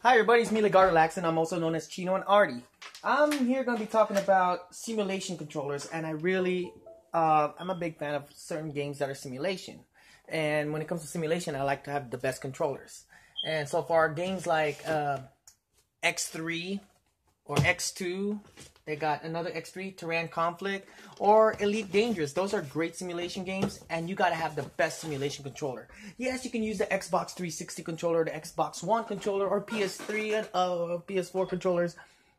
Hi everybody, it's me Lagartalax and I'm also known as Xhino and Ardy. I'm here going to be talking about simulation controllers and I really, uh, I'm a big fan of certain games that are simulation. And when it comes to simulation, I like to have the best controllers. And so far, games like uh, X3 or X2 they got another X3, Terran Conflict, or Elite Dangerous. Those are great simulation games, and you gotta have the best simulation controller. Yes, you can use the Xbox 360 controller, the Xbox One controller, or PS3 and uh, PS4 controllers,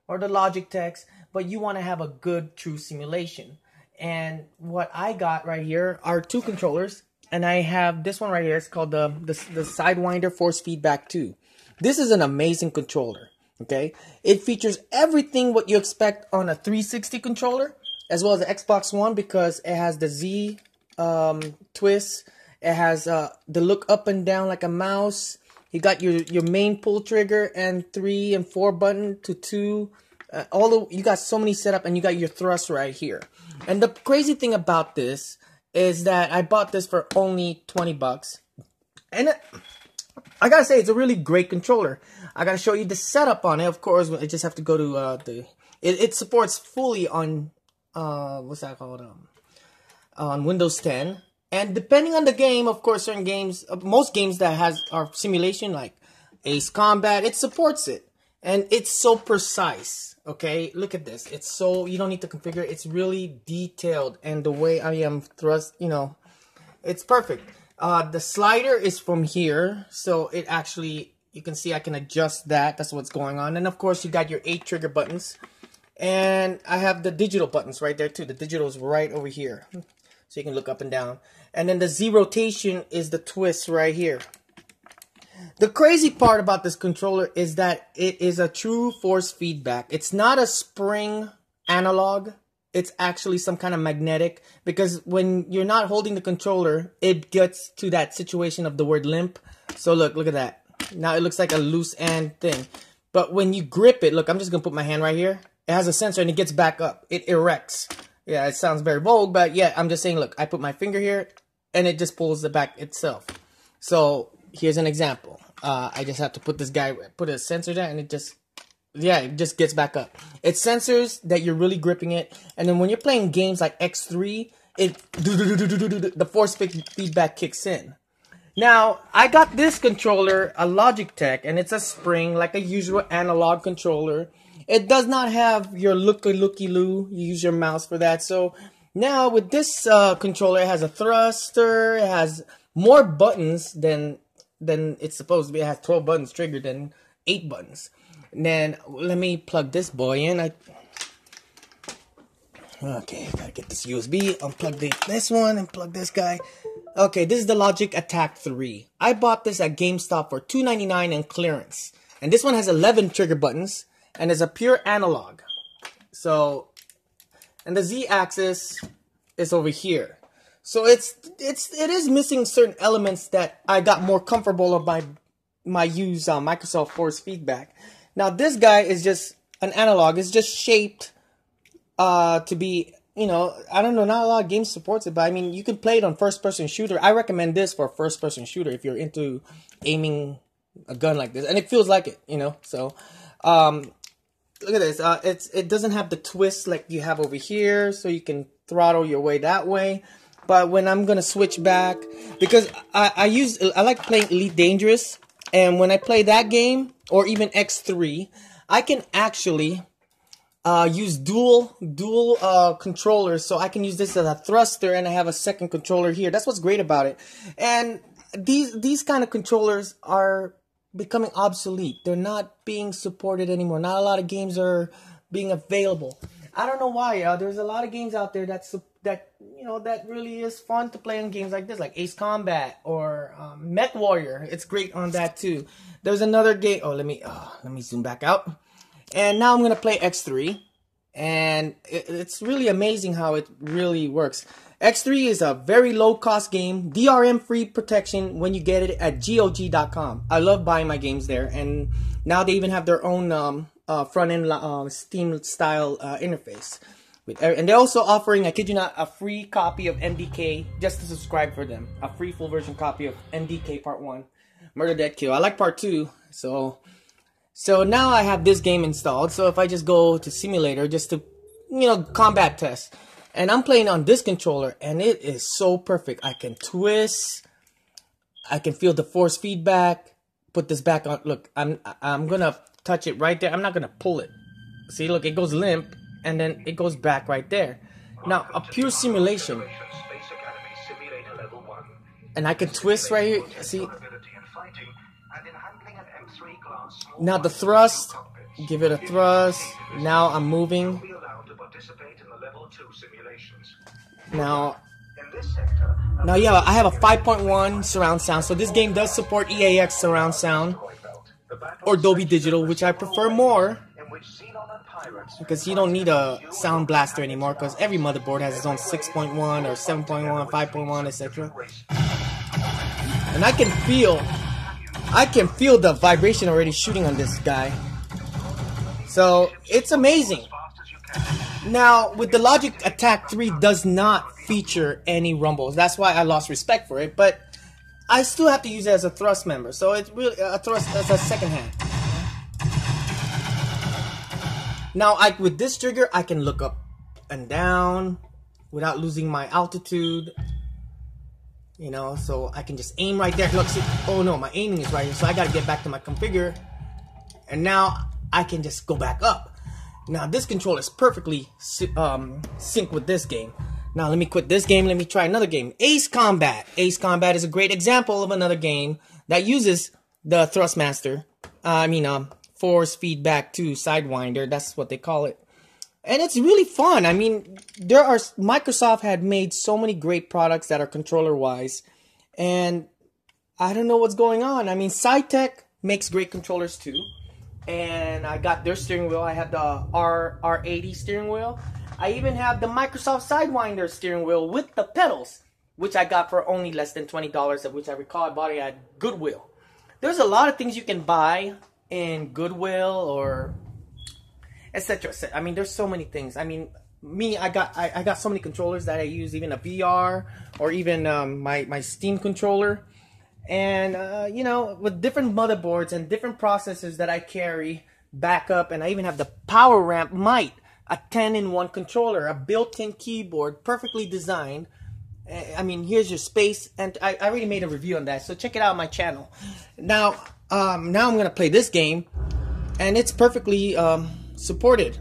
or the Logitech, but you wanna have a good, true simulation. And what I got right here are two controllers, and I have this one right here. It's called the, the, the Sidewinder Force Feedback 2. This is an amazing controller. Okay, it features everything what you expect on a 360 controller, as well as the Xbox One because it has the Z um, twist. It has uh, the look up and down like a mouse. You got your your main pull trigger and three and four button to two. Uh, all the you got so many setup and you got your thrust right here. And the crazy thing about this is that I bought this for only 20 bucks. And it, I gotta say, it's a really great controller. I gotta show you the setup on it. Of course, I just have to go to uh, the. It, it supports fully on uh, what's that called? Um, on Windows 10. And depending on the game, of course, certain games, uh, most games that has our simulation, like Ace Combat, it supports it, and it's so precise. Okay, look at this. It's so you don't need to configure. It's really detailed, and the way I am thrust, you know, it's perfect. Uh, the slider is from here, so it actually, you can see I can adjust that. That's what's going on. And of course, you got your eight trigger buttons. And I have the digital buttons right there too. The digital is right over here. So you can look up and down. And then the Z rotation is the twist right here. The crazy part about this controller is that it is a true force feedback. It's not a spring analog it's actually some kind of magnetic because when you're not holding the controller, it gets to that situation of the word limp. So look, look at that. Now it looks like a loose end thing. But when you grip it, look, I'm just going to put my hand right here. It has a sensor and it gets back up. It erects. Yeah, it sounds very vogue, but yeah, I'm just saying, look, I put my finger here and it just pulls the back itself. So here's an example. Uh, I just have to put this guy, put a sensor there and it just yeah, it just gets back up. It sensors that you're really gripping it, and then when you're playing games like X3, it the force feedback kicks in. Now, I got this controller, a Logitech, and it's a spring like a usual analog controller. It does not have your looky looky loo. You use your mouse for that. So now with this uh, controller, it has a thruster. It has more buttons than than it's supposed to be. It has 12 buttons triggered than eight buttons. Then let me plug this boy in. I Okay, gotta get this USB, unplug the, this one, and plug this guy. Okay, this is the Logitech Attack 3. I bought this at GameStop for $2.99 in clearance. And this one has 11 trigger buttons, and is a pure analog. So, and the Z-axis is over here. So it's, it's, it is missing certain elements that I got more comfortable of my, my use uh, Microsoft Force Feedback. Now this guy is just an analog. It's just shaped uh, to be, you know, I don't know, not a lot of games supports it, but I mean, you can play it on first person shooter. I recommend this for first person shooter if you're into aiming a gun like this, and it feels like it, you know. So, um, look at this. Uh, it's it doesn't have the twist like you have over here, so you can throttle your way that way. But when I'm gonna switch back, because I, I use I like playing Elite Dangerous, and when I play that game, or even X3, I can actually uh, use dual dual uh, controllers. So I can use this as a thruster and I have a second controller here. That's what's great about it. And these these kind of controllers are becoming obsolete. They're not being supported anymore. Not a lot of games are being available. I don't know why. Uh, there's a lot of games out there that's that you know that really is fun to play on games like this, like Ace Combat or um, Mech Warrior. It's great on that too. There's another game. Oh, let me oh, let me zoom back out. And now I'm gonna play X3, and it, it's really amazing how it really works. X3 is a very low cost game, DRM free protection when you get it at GOG.com. I love buying my games there, and now they even have their own um, uh, front end uh, Steam style uh, interface. With, and they're also offering, I kid you not, a free copy of MDK just to subscribe for them. A free full version copy of MDK Part 1, Murder Dead Kill. I like Part 2, so So now I have this game installed. So if I just go to simulator just to, you know, combat test. And I'm playing on this controller and it is so perfect. I can twist. I can feel the force feedback. Put this back on. Look, I'm I'm going to touch it right there. I'm not going to pull it. See, look, it goes limp and then it goes back right there. Now, a pure simulation. And I can twist right here. See? Now the thrust, give it a thrust. Now I'm moving. Now, now yeah, I have a 5.1 surround sound. So this game does support EAX surround sound or Dolby Digital, which I prefer more because you don't need a sound blaster anymore because every motherboard has its own 6.1 or 7.1, 5.1, etc. And I can feel, I can feel the vibration already shooting on this guy. So it's amazing. Now, with the Logitech Attack 3 does not feature any rumbles. That's why I lost respect for it. But I still have to use it as a thrust member. So it's really a thrust as a second hand. Now, I, with this trigger, I can look up and down without losing my altitude. You know, so I can just aim right there. Look, see, oh no, my aiming is right here. So I gotta get back to my configure. And now I can just go back up. Now this controller is perfectly um, sync with this game. Now let me quit this game. Let me try another game. Ace Combat. Ace Combat is a great example of another game that uses the Thrustmaster. Uh, I mean, um, force feedback to Sidewinder. That's what they call it. And it's really fun. I mean, there are Microsoft had made so many great products that are controller wise, and I don't know what's going on. I mean, Saitek makes great controllers too, and I got their steering wheel. I have the R R80 steering wheel. I even have the Microsoft Sidewinder steering wheel with the pedals, which I got for only less than twenty dollars, of which I recall I bought it at Goodwill. There's a lot of things you can buy in Goodwill or etc. Et I mean, there's so many things. I mean, me, I got I, I got so many controllers that I use, even a VR or even um, my my Steam controller, and uh, you know, with different motherboards and different processors that I carry backup, and I even have the power ramp might a 10 in one controller, a built-in keyboard, perfectly designed. I mean, here's your space, and I, I already made a review on that, so check it out on my channel. Now, um, now I'm gonna play this game, and it's perfectly um, supported.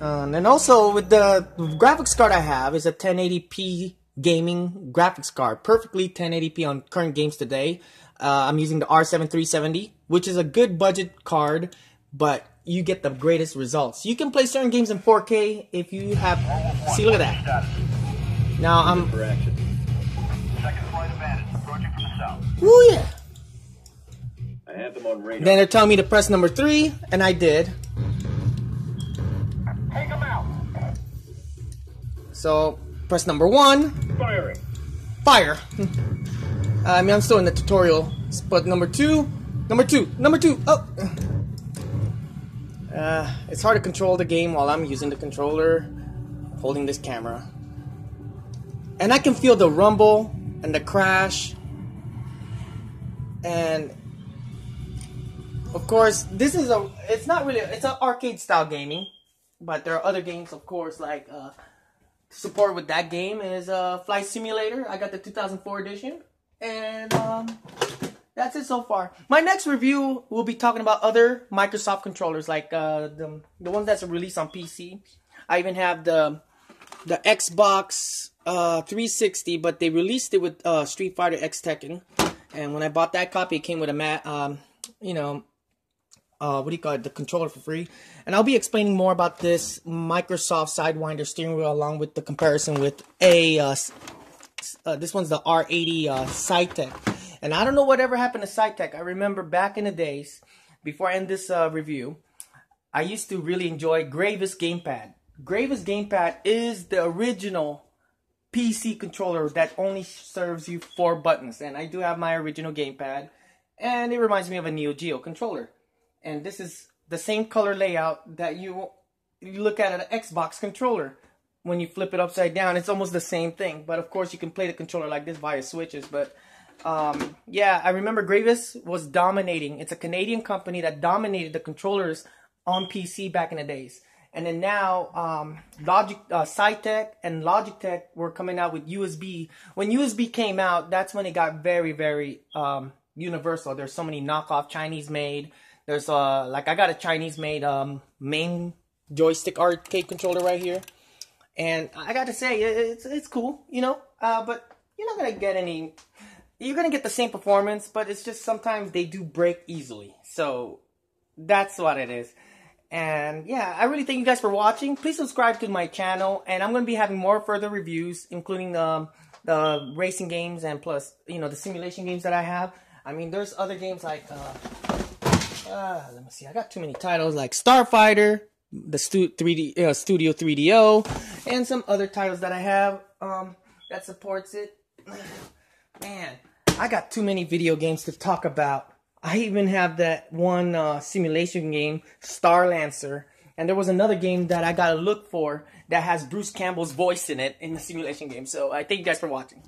Um, and also with the graphics card I have is a 1080p gaming graphics card, perfectly 1080p on current games today. Uh, I'm using the R7370, which is a good budget card, but you get the greatest results. You can play certain games in 4K if you have. See, look at that. Now I'm. Oh yeah. I have them on radar. Then they're telling me to press number three, and I did. Take them out. So press number one. Firing. Fire. I mean, I'm still in the tutorial, but number two, number two, number two. Oh. Uh, it's hard to control the game while I'm using the controller, holding this camera. And I can feel the rumble and the crash and of course this is a it's not really it's an arcade style gaming but there are other games of course like uh support with that game is uh flight simulator. I got the 2004 edition. And um that's it so far. My next review will be talking about other microsoft controllers like uh the the ones that's released on pc i even have the the xbox uh 360 but they released it with uh street fighter x tekken. And when I bought that copy, it came with a mat, um, you know, uh, what do you call it, the controller for free. And I'll be explaining more about this Microsoft Sidewinder steering wheel along with the comparison with a, uh, uh, this one's the R80 uh, Saitek. And I don't know whatever happened to Saitek. I remember back in the days, before I end this uh, review, I used to really enjoy Gravis Gamepad. Gravis Gamepad is the original PC controller that only serves you four buttons. And I do have my original gamepad. And it reminds me of a Neo Geo controller. And this is the same color layout that you, you look at an Xbox controller. When you flip it upside down, it's almost the same thing. But of course, you can play the controller like this via switches. But um, yeah, I remember Gravis was dominating. It's a Canadian company that dominated the controllers on PC back in the days. And then now, um, Logic, uh, Saitek and Logitech were coming out with USB. When USB came out, that's when it got very, very um, universal. There's so many knockoff Chinese made. There's uh, like I got a Chinese made um, main joystick arcade controller right here, and I got to say it's it's cool, you know. Uh, but you're not gonna get any. You're gonna get the same performance, but it's just sometimes they do break easily. So that's what it is. And yeah, I really thank you guys for watching. Please subscribe to my channel, and I'm to be having more further reviews, including the, the racing games and plus, you know, the simulation games that I have. I mean, there's other games like, uh, uh, let me see, I got too many titles like Starfighter, the stu 3D, uh, Studio 3DO, and some other titles that I have um, that supports it. Man, I got too many video games to talk about. I even have that one uh, simulation game, Star Lancer. And there was another game that I gotta look for that has Bruce Campbell's voice in it in the simulation game. So I thank you guys for watching.